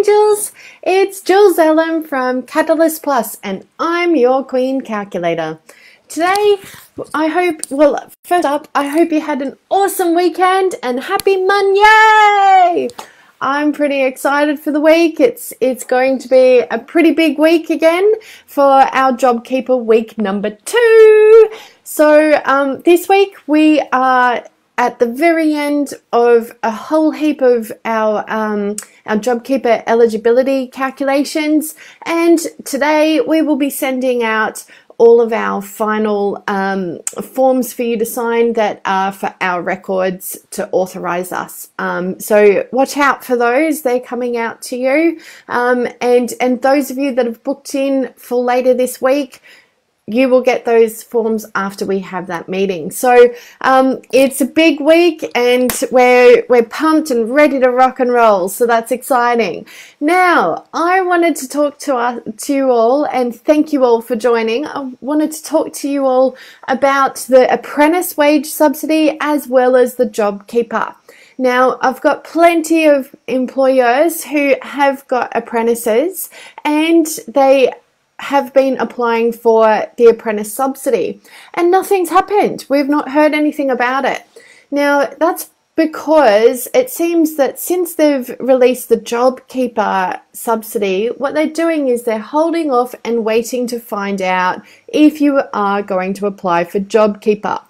angels! It's Jewlz Ellem from Catalyst Plus, and I'm your Queen Calculator. Today, I hope, well, first up, I hope you had an awesome weekend and happy Monday! I'm pretty excited for the week. It's it's going to be a pretty big week again for our JobKeeper week number two. So um, this week we are at the very end of a whole heap of our um, our JobKeeper eligibility calculations, and today we will be sending out all of our final um, forms for you to sign that are for our records to authorize us. Um, so watch out for those; they're coming out to you. Um, and and those of you that have booked in for later this week, you will get those forms after we have that meeting. So um, it's a big week, and we're we're pumped and ready to rock and roll. So that's exciting. Now I wanted to talk to us, to you all, and thank you all for joining. I wanted to talk to you all about the apprentice wage subsidy as well as the job keeper. Now, I've got plenty of employers who have got apprentices and they have been applying for the apprentice subsidy and nothing's happened. We've not heard anything about it. Now, that's because it seems that since they've released the JobKeeper subsidy, what they're doing is they're holding off and waiting to find out if you are going to apply for JobKeeper.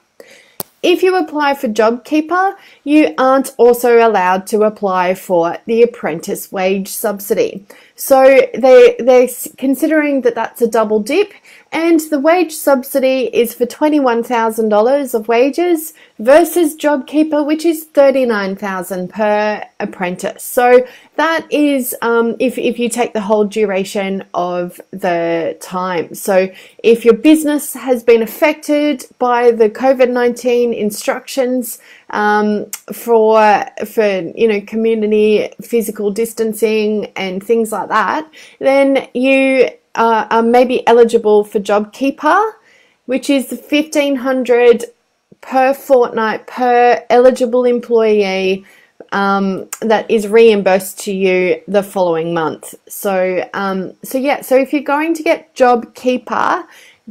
If you apply for JobKeeper, you aren't also allowed to apply for the apprentice wage subsidy. So they they're considering that that's a double dip, and the wage subsidy is for twenty one thousand dollars of wages versus JobKeeper, which is thirty nine thousand per apprentice. So that is um, if if you take the whole duration of the time. So if your business has been affected by the COVID nineteen instructions um, for for you know community physical distancing and things like that, then you uh, are maybe eligible for JobKeeper, which is fifteen hundred per fortnight per eligible employee. Um, that is reimbursed to you the following month. So, um, so yeah. So if you're going to get JobKeeper,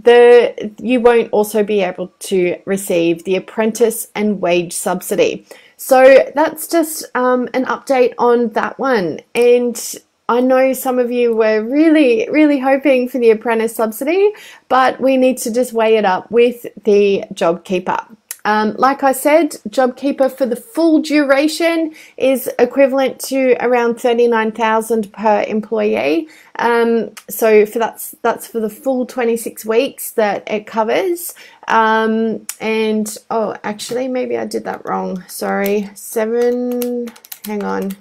the you won't also be able to receive the apprentice and wage subsidy. So that's just um, an update on that one. And I know some of you were really, really hoping for the apprentice subsidy, but we need to just weigh it up with the JobKeeper. Um, like I said, JobKeeper for the full duration is equivalent to around thirty-nine thousand per employee. Um, so for that's that's for the full twenty-six weeks that it covers. Um, and oh, actually, maybe I did that wrong. Sorry, seven. Hang on,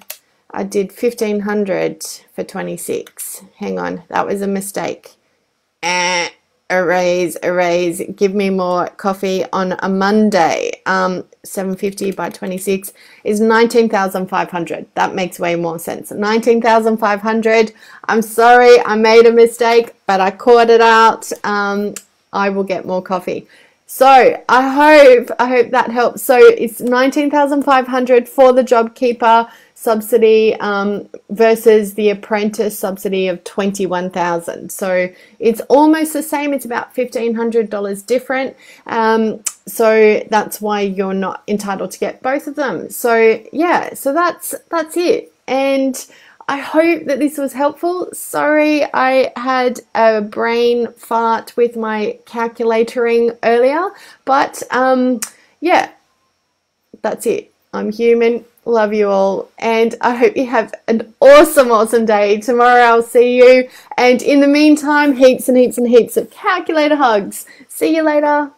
I did fifteen hundred for twenty-six. Hang on, that was a mistake. Eh erase, erase, give me more coffee on a Monday. Um, 750 by 26 is 19,500. That makes way more sense. 19,500. I'm sorry, I made a mistake, but I caught it out. Um, I will get more coffee. So I hope I hope that helps. So it's 19,500 for the JobKeeper subsidy um, versus the apprentice subsidy of 21,000. So it's almost the same. It's about $1,500 different. Um, so that's why you're not entitled to get both of them. So yeah, so that's that's it. And I hope that this was helpful. Sorry, I had a brain fart with my calculatoring earlier, but um, yeah, that's it. I'm human. Love you all. And I hope you have an awesome, awesome day. Tomorrow I'll see you. And in the meantime, heaps and heaps and heaps of calculator hugs. See you later.